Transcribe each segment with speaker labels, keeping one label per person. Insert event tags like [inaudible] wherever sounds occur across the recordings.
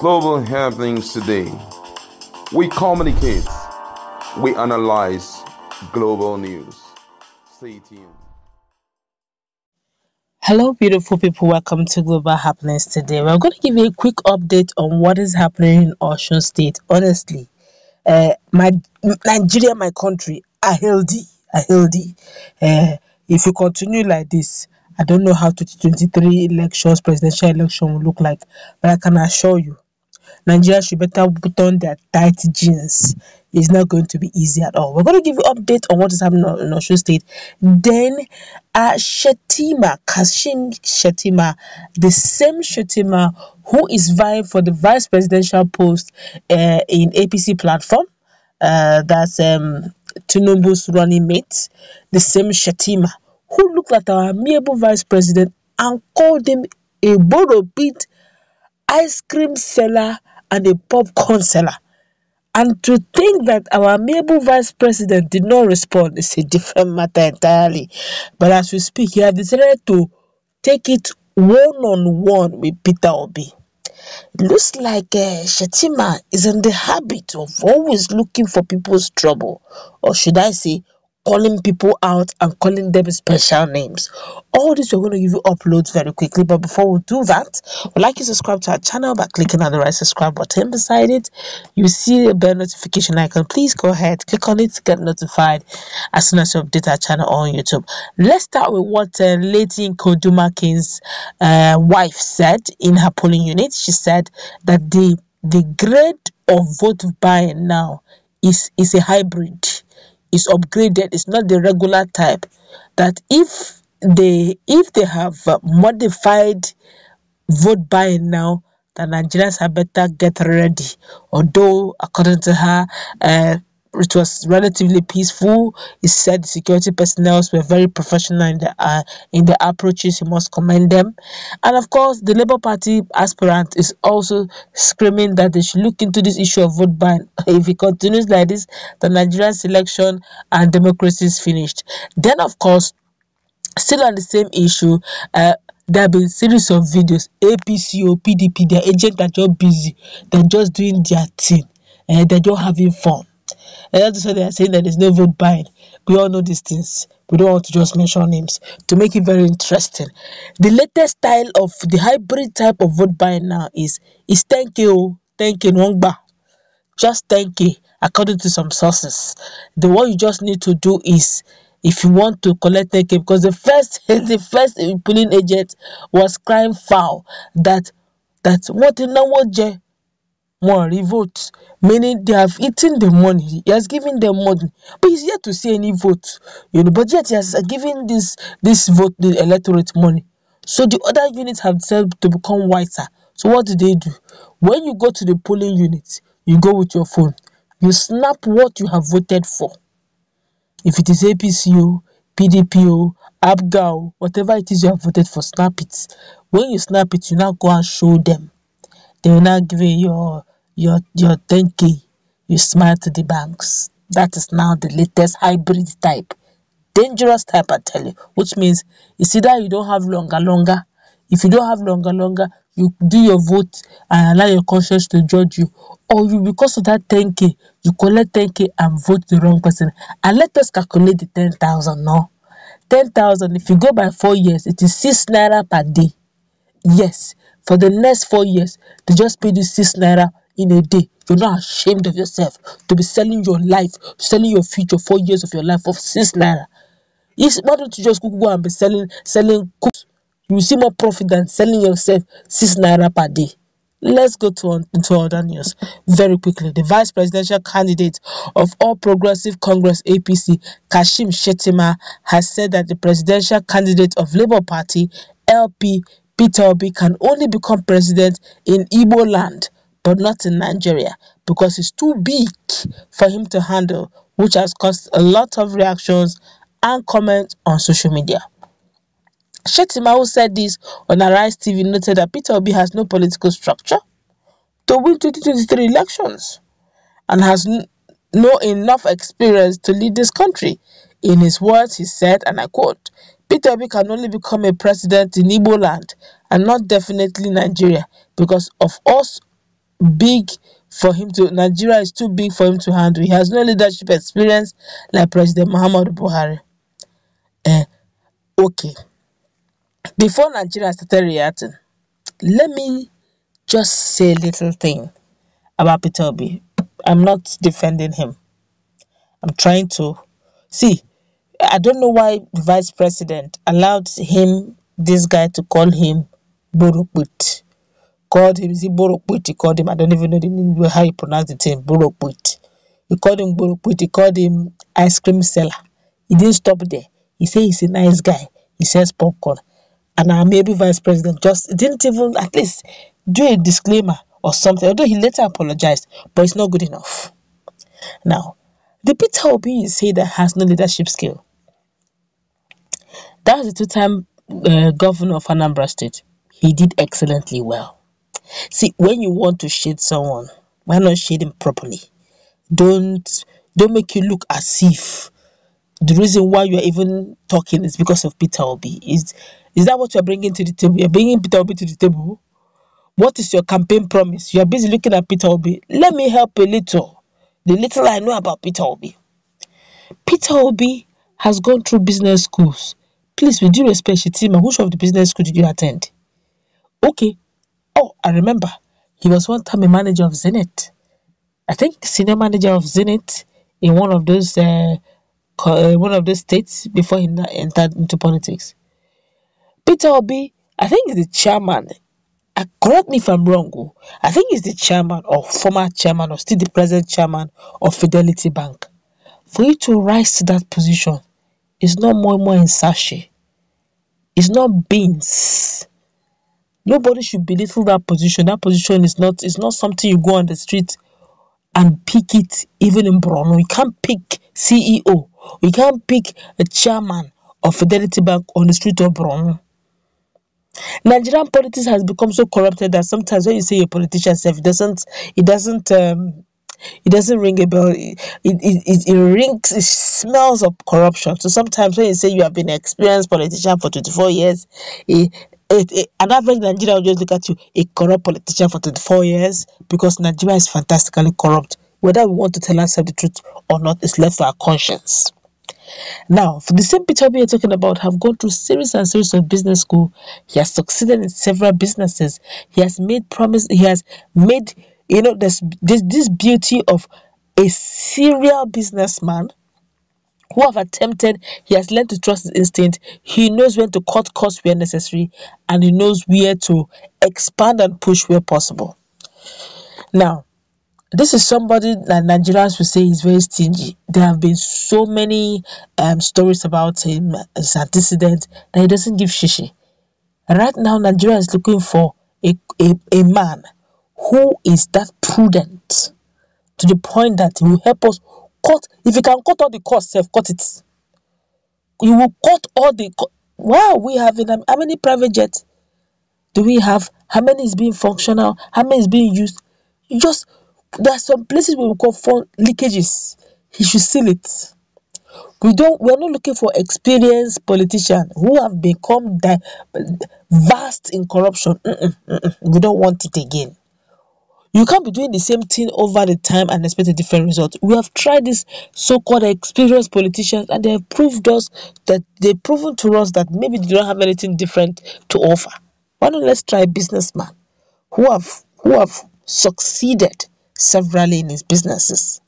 Speaker 1: Global happenings today. We communicate, we analyze global news. Stay tuned.
Speaker 2: Hello, beautiful people. Welcome to Global Happenings today. We're going to give you a quick update on what is happening in Osun State. Honestly, uh, my Nigeria, my country, are healthy, are healthy. Uh, if you continue like this, I don't know how 2023 elections, presidential election will look like, but I can assure you, Nigeria should better put on their tight jeans. It's not going to be easy at all. We're going to give you update on what is happening in Osun State. Then, uh, Shettima, Kashim Shettima, the same Shettima who is vying for the vice presidential post uh, in APC platform. Uh, that's um, Tinubu's running mate, the same Shettima who looked at our amiable vice president and called him a borrow bit ice cream seller and a popcorn seller. And to think that our amiable vice president did not respond is a different matter entirely. But as we speak, he has decided to take it one on one with Peter Obi. Looks like uh, Shettima is in the habit of always looking for people's trouble, or should I say, calling people out and calling them special names. All this we're going to give you uploads very quickly, but before we do that, we'd like you to subscribe to our channel by clicking on the right subscribe button beside it. You see the bell notification icon. Please go ahead, click on it to get notified as soon as you update our channel on YouTube. Let's start with what uh, Lady Koduma King's uh, wife said in her polling unit. She said that the the grade of vote buying now is is a hybrid is upgraded it's not the regular type that if they if they have uh, modified vote buying now the nigerians had better get ready. Although according to her uh, it was relatively peaceful. He said the security personnel were very professional in the uh, in the approaches. He must commend them, and of course, the Labour Party aspirant is also screaming that they should look into this issue of vote buying. [laughs] If it continues like this, the Nigerian selection and democracy is finished. Then, of course, still on the same issue. Uh, there have been series of videos apc or pdp their agents are just busy they're just doing their thing and uh, they're just having fun and that's why they are saying that there's no vote buying. We all know these things. We don't want to just mention names to make it very interesting. The latest style of the hybrid type of vote buying now is is 10k 10k wongba. Just 10k according to some sources. The what you just need to do is if you want to collect 10k because the first [laughs] the first polling agent was crying foul that that what in the more votes, meaning they have eaten the money. He has given them money, but he's yet to see any vote. You know, but yet he has given this this vote the electorate money. So the other units have decided to become whiter. So what do they do? When you go to the polling unit, you go with your phone. You snap what you have voted for. If it is APCO, PDPO, APGAO, whatever it is you have voted for, snap it. When you snap it, you now go and show them. They will now give you your your your 10k you smile to the banks. That is now the latest hybrid type. Dangerous type i tell you. Which means it's either you don't have longer longer. If you don't have longer longer you do your vote and allow your conscience to judge you. Or you because of that 10k you collect 10k and vote the wrong person. And let us calculate the 10,000 now. 10,000 if you go by four years it is six naira per day. Yes for the next four years they just pay you six naira in a day. You're not ashamed of yourself to be selling your life selling your future four years of your life for six naira. Yes why don't you just go and be selling selling cooks you see more profit than selling yourself six naira per day. Let's go to into other news very quickly. The vice presidential candidate of All Progressive Congress APC, Kashim Shettima, has said that the presidential candidate of Labour Party LP Peter Obi can only become president in Igbo land but not in Nigeria because it's too big for him to handle, which has caused a lot of reactions and comments on social media. Shettima, who said this on Arise TV, noted that Peter Obi has no political structure to win 2023 elections and has no enough experience to lead this country. In his words, he said, and I quote, Peter Obi can only become a president in Igbo land and not definitely Nigeria because of us big for him to Nigeria is too big for him to handle. He has no leadership experience like President Muhammad Buhari. Eh, okay. Before Nigeria started reacting, let me just say a little thing about Peter Obi. I'm not defending him. I'm trying to see. I don't know why the vice president allowed him, this guy, to call him Borokut. Called him, is he Borokut? He called him, I don't even know the name, how you pronounce the name, Borokut. He called him Borokut. He called him ice cream seller. He didn't stop there. He said he's a nice guy. He says popcorn. And our maybe vice president just didn't even at least do a disclaimer or something. Although he later apologized, but it's not good enough. Now, the Peter Obi is said that has no leadership skill. That was the two-time uh, governor of Anambra State. He did excellently well. See, when you want to shade someone, why not shade him properly? Don't don't make you look as if the reason why you're even talking is because of Peter Obi. Is is that what you're bringing to the table? You're bringing Peter Obi to the table. What is your campaign promise? You are busy looking at Peter Obi. Let me help a little. The little I know about Peter Obi. Peter Obi has gone through business schools. Please, with due respect, Shettima, which of the business school did you attend? Okay. Oh, I remember. He was one time a manager of Zenith. I think senior manager of Zenith in one of those uh, uh one of those states before he entered into politics. Peter Obi, I think, is the chairman. Correct me if I'm wrong. Oh, I think he's the chairman or former chairman or still the present chairman of Fidelity Bank. For you to rise to that position is not moi moi in sachet. It's not beans. Nobody should belittle that position. That position is not is not something you go on the street and pick it even in Borno. You can't pick CEO. You can't pick a chairman of Fidelity Bank on the street of Borno. Nigerian politics has become so corrupted that sometimes when you say a politician, self, it doesn't it doesn't um, it doesn't ring a bell. It, it, it, it rings, it smells of corruption. So sometimes when you say you have been an experienced politician for 24 years, it, it, it, an average Nigerian will just look at you, a corrupt politician for 24 years, because Nigeria is fantastically corrupt. Whether we want to tell ourselves the truth or not is left to our conscience. Now, for the same Peter we are talking about, have gone through series and series of business school. He has succeeded in several businesses. He has made promise. He has made you know this this this beauty of a serial businessman who have attempted he has learned to trust his instinct he knows when to cut costs where necessary and he knows where to expand and push where possible now this is somebody that Nigerians will say is very stingy. There have been so many um, stories about him, his antecedents, that he doesn't give shishi. Right now, Nigeria is looking for a, a, a man who is that prudent to the point that he will help us cut. If you can cut all the costs, self cut it. You will cut all the. Co- wow, we have in how many private jets do we have? How many is being functional? How many is being used? You just there are some places we call for leakages. He should seal it. We don't. We are not looking for experienced politicians who have become di- vast in corruption. Mm-mm, mm-mm. We don't want it again. You can't be doing the same thing over the time and expect a different result. We have tried these so-called experienced politicians, and they have proved us that they've proven to us that maybe they don't have anything different to offer. Why not let's try a businessman who have who have succeeded severally in his businesses.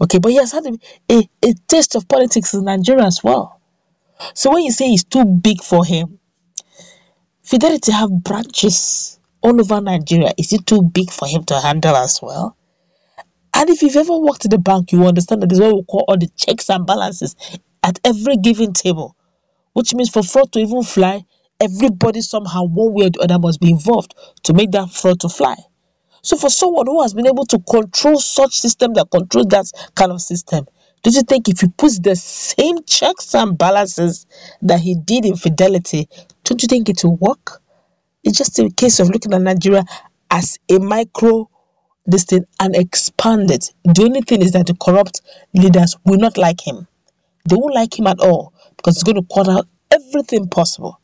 Speaker 2: Okay, but he has had a, a, a taste of politics in Nigeria as well. So when you say it's too big for him, Fidelity have branches all over Nigeria. Is it too big for him to handle as well? And if you've ever worked in the bank, you understand that there's what we call all the checks and balances at every given table, which means for fraud to even fly, everybody somehow, one way or the other, must be involved to make that fraud to fly. So for someone who has been able to control such system that controls that kind of system, do you think if he puts the same checks and balances that he did in Fidelity, don't you think it will work? It's just a case of looking at Nigeria as a micro this thing and expand it. The only thing is that the corrupt leaders will not like him. They won't like him at all because he's going to cut out everything possible.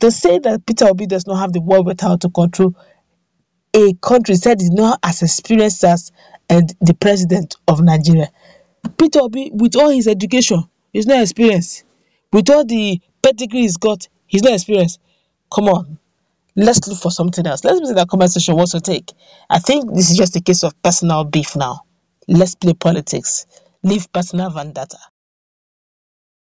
Speaker 2: They say that Peter Obi does not have the wherewithal to control a country said is not as experienced as and the president of Nigeria. Peter Obi, with all his education, he's not experienced. With all the pedigree he's got, he's not experienced. Come on, let's look for something else. Let's see that section wants to take. I think this is just a case of personal beef now. Let's play politics. Leave personal vendetta.